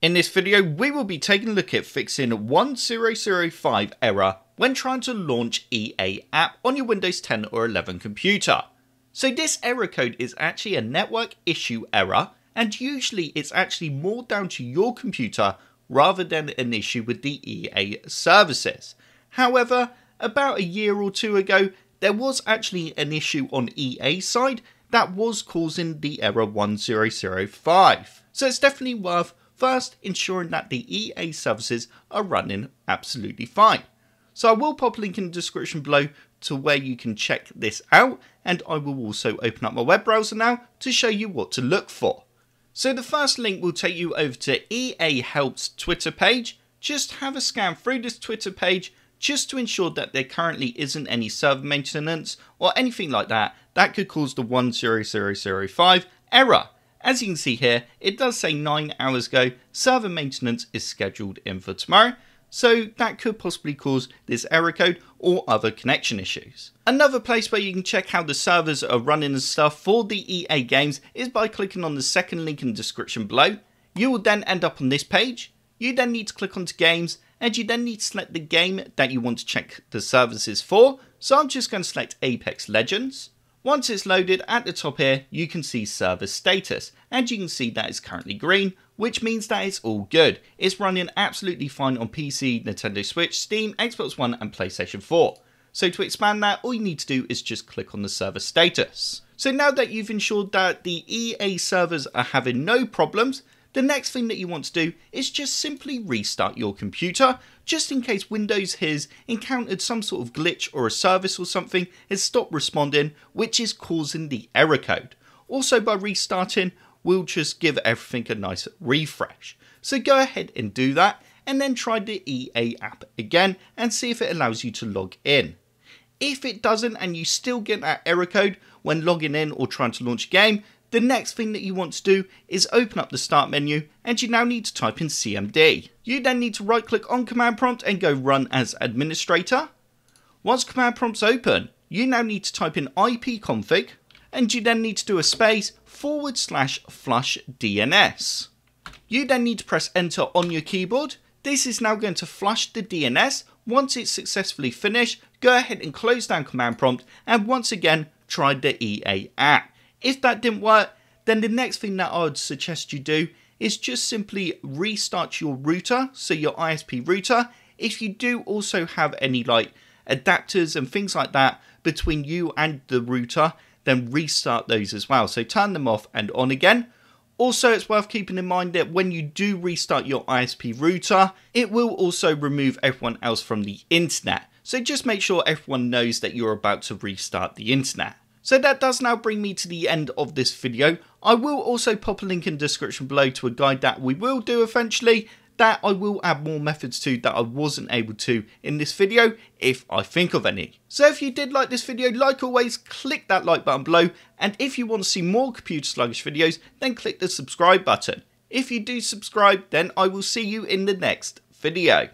In this video, we will be taking a look at fixing 1005 error when trying to launch EA app on your Windows 10 or 11 computer. So this error code is actually a network issue error and usually it's actually more down to your computer rather than an issue with the EA services. However, about a year or two ago, there was actually an issue on EA side that was causing the error 1005. So it's definitely worth First, ensuring that the EA services are running absolutely fine. So I will pop a link in the description below to where you can check this out and I will also open up my web browser now to show you what to look for. So the first link will take you over to EA Help's Twitter page. Just have a scan through this Twitter page just to ensure that there currently isn't any server maintenance or anything like that that could cause the 10005 error. As you can see here, it does say 9 hours ago, server maintenance is scheduled in for tomorrow, so that could possibly cause this error code or other connection issues. Another place where you can check how the servers are running and stuff for the EA games is by clicking on the second link in the description below. You will then end up on this page. You then need to click onto games and you then need to select the game that you want to check the services for. So I'm just going to select Apex Legends. Once it's loaded at the top here, you can see server status, and you can see that it's currently green, which means that it's all good. It's running absolutely fine on PC, Nintendo Switch, Steam, Xbox One, and PlayStation 4. So to expand that, all you need to do is just click on the server status. So now that you've ensured that the EA servers are having no problems, the next thing that you want to do is just simply restart your computer, just in case Windows has encountered some sort of glitch or a service or something has stopped responding, which is causing the error code. Also, by restarting, we'll just give everything a nice refresh. So go ahead and do that, and then try the EA app again and see if it allows you to log in. If it doesn't and you still get that error code when logging in or trying to launch a game, the next thing that you want to do is open up the start menu and you now need to type in CMD. You then need to right click on command prompt and go run as administrator. Once command prompt's open, you now need to type in ipconfig and you then need to do a space forward slash flush DNS. You then need to press enter on your keyboard. This is now going to flush the DNS. Once it's successfully finished, go ahead and close down command prompt and once again try the EA app. If that didn't work, then the next thing that I would suggest you do is just simply restart your router, so your ISP router. If you do also have any like adapters and things like that between you and the router, then restart those as well. So turn them off and on again. Also, it's worth keeping in mind that when you do restart your ISP router, it will also remove everyone else from the internet. So just make sure everyone knows that you're about to restart the internet. So that does now bring me to the end of this video. I will also pop a link in the description below to a guide that we will do eventually that I will add more methods to that I wasn't able to in this video if I think of any. So if you did like this video, like always, click that like button below and if you want to see more computer sluggish videos, then click the subscribe button. If you do subscribe, then I will see you in the next video.